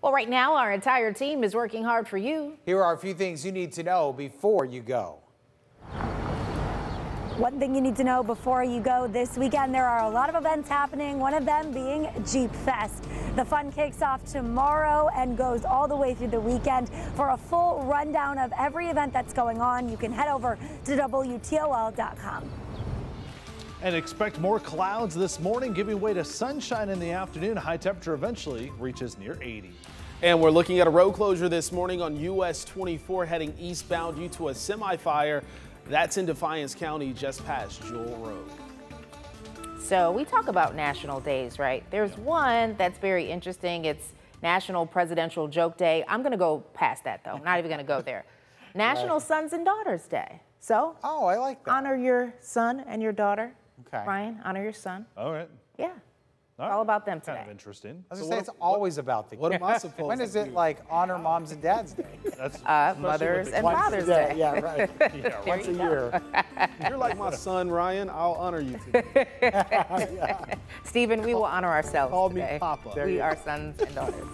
Well, right now, our entire team is working hard for you. Here are a few things you need to know before you go. One thing you need to know before you go this weekend, there are a lot of events happening, one of them being Jeep Fest. The fun kicks off tomorrow and goes all the way through the weekend. For a full rundown of every event that's going on, you can head over to WTOL.com. And expect more clouds this morning, giving way to sunshine in the afternoon. High temperature eventually reaches near 80. And we're looking at a road closure this morning on US 24 heading eastbound due to a semi fire. That's in Defiance County, just past Jewell Road. So we talk about national days, right? There's one that's very interesting. It's National Presidential Joke Day. I'm going to go past that, though. Not even going to go there. National right. Sons and Daughters Day. So, oh, I like that. Honor your son and your daughter. Okay. Ryan, honor your son. All right. Yeah. All, all about them today. Kind of interesting. I was so say it's always about the What am I supposed to say? When is it like honor moms and dads day? That's uh, Mother's and Father's Day. Yeah, right. yeah, once a year. You're like my son, Ryan, I'll honor you today. yeah. Steven, we will honor ourselves Call today. me Papa. we are sons and daughters.